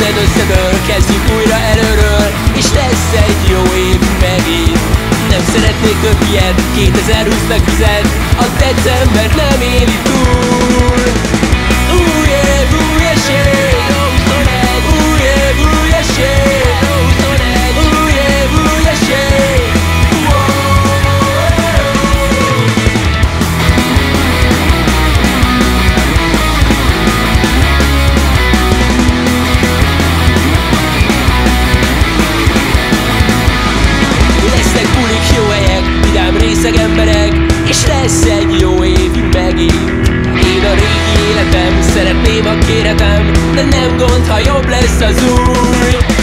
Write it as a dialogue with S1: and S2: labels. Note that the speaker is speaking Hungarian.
S1: minden összedől Kezdjük újra előről És lesz egy jó év megint. Nem szeretnék több ilyet 2020 megfizet A december nem éli túl részeg emberek És lesz egy jó év megint. Én a régi életem, szeretném, ha kérhetem De nem gond, ha jobb lesz az új